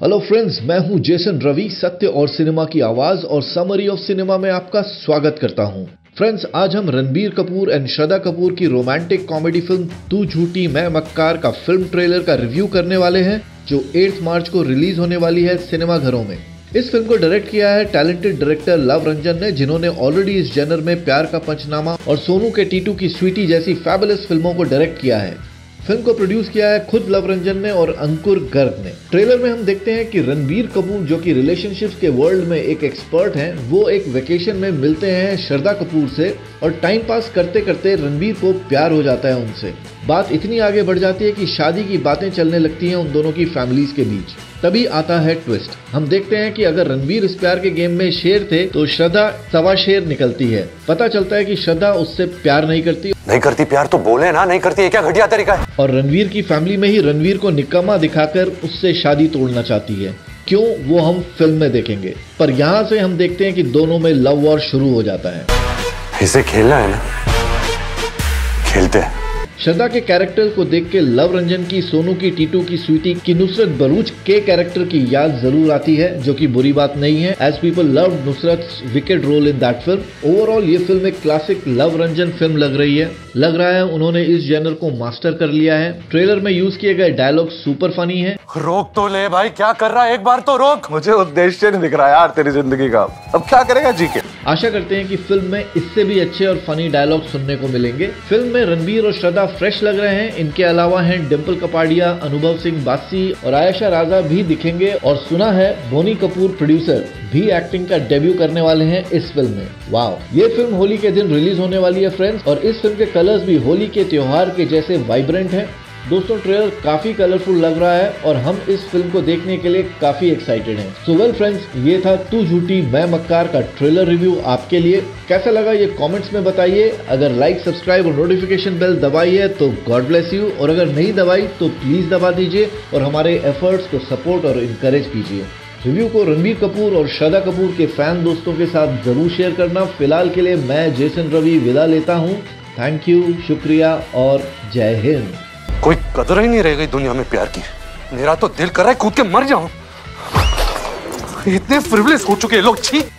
Hello friends मैं हूँ Jason Ravi सत्य और सिनेमा की आवाज़ और समरी ऑफ़ सिनेमा में आपका स्वागत करता हूँ। फ्रेंड्स आज हम रणबीर कपूर एंड श्रद्धा कपूर की रोमांटिक कॉमेडी फ़िल्म तू झूठी मैं मक्कार का फ़िल्म ट्रेलर का रिव्यू करने वाले हैं, जो 8 मार्च को रिलीज़ होने वाली है सिनेमा घरों में। इस फ़िल्म को डायरेक्ट किया है टैलेंटेड डायरेक्टर लव रंजन ने, जिन्होंने ऑलरेडी इस जनर में प्यार का पंचनामा और सोनू के टीटू की स्वीटी जैसी फैबुलस फ़िल्मों को डायरेक्ट किया है। फ़िल्म को प्रोड्यूस किया है खुद लव रंजन ने और अंकुर गर्ग ने। ट्रेलर में हम देखते हैं कि रणबीर कपूर, जो कि रिलेशनशिप्स के वर्ल्ड में एक एक्सपर्ट हैं, वो एक वेकेशन में मिलते हैं श्रद्धा कपूर से और टाइम पास करते करते रणबीर को प्यार हो जाता है उनसे। बात इतनी आगे बढ़ जाती है कि शादी की बातें चलने लगती हैं उन दोनों की फैमिलीज़ के बीच। तभी आता है ट्विस्ट हम देखते हैं कि अगर रणबीर इस प्यार के गेम में शेर थे तो श्रद्धा सवा शेर निकलती है। पता चलता है कि श्रद्धा उससे प्यार नहीं करती। नहीं करती प्यार तो बोले ना नहीं करती ये क्या घटिया तरीका है? और रणवीर की फैमिली में ही रणवीर को निकम्मा दिखाकर उससे शादी तोड़ना चाहती है। क्यों? वो हम फ़िल्म में देखेंगे। पर यहाँ से हम देखते हैं कि दोनों में लव वॉर शुरू हो जाता है। इसे खेलना है ना? खेलते हैं। श्रद्धा के कैरेक्टर को देख के लव रंजन की सोनू की टीटू की स्वीटी की नुसरत बरूच के कैरेक्टर की याद ज़रूर आती है जो कि बुरी बात नहीं है। As people love Nushrat wicket role in that film overall ये फ़िल्म एक क्लासिक लव रंजन फ़िल्म लग रही है। लग रहा है उन्होंने इस जेनर को मास्टर कर लिया है। ट्रेलर में यूज़ किए गए डायलॉग सुपर फनी है। रोक तो ले भाई क्या कर रहा है? एक बार तो रोक। मुझे उद्देश्य नहीं दिख रहा यार तेरी ज़िंदगी का। अब क्या करेगा जी के आशा करते हैं कि फ़िल्म में इससे भी अच्छे और फनी डायलॉग सुनने को मिलेंगे। फ़िल्म में रणबीर और श्रद्धा फ्रेश लग रहे हैं। इनके अलावा हैं डिम्पल कपाड़िया, अनुभव सिंह बासी और आयशा राजा भी दिखेंगे और सुना है बोनी कपूर प्रोड्यूसर भी एक्टिंग का डेब्यू करने वाले हैं इस फ़िल्म में। वाओ ये फ़िल्म होली के दिन रिलीज़ होने वाली है फ्रेंड्स और इस फ़िल्म के कलर्स भी होली के त्योहार के जैसे वाइब्रेंट हैं। दोस्तों ट्रेलर काफ़ी कलरफुल लग रहा है और हम इस फ़िल्म को देखने के लिए काफ़ी एक्साइटेड हैं। सो वेल फ्रेंड्स ये था तू झूठी, मैं मक्कार का ट्रेलर रिव्यू आपके लिए। कैसा लगा ये कमेंट्स में बताइए। अगर लाइक सब्सक्राइब और नोटिफिकेशन बेल दबाई है तो गॉड ब्लेस यू और अगर नहीं दबाई तो प्लीज़ दबा दीजिए और हमारे एफर्ट्स को सपोर्ट और इंकरेज कीजिए। रिव्यू को रणबीर कपूर और श्रद्धा कपूर के फ़ैन दोस्तों के साथ ज़रूर शेयर करना। फ़िलहाल के लिए मैं जेसन रवि विदा लेता हूँ। थैंक यू शुक्रिया और जय हिंद। कोई कदर ही नहीं रह गई दुनिया में प्यार की। मेरा तो दिल कर रहा है कूद के मर जाऊँ। इतने फ्रिवलेस हो चुके हैं लोग, छी।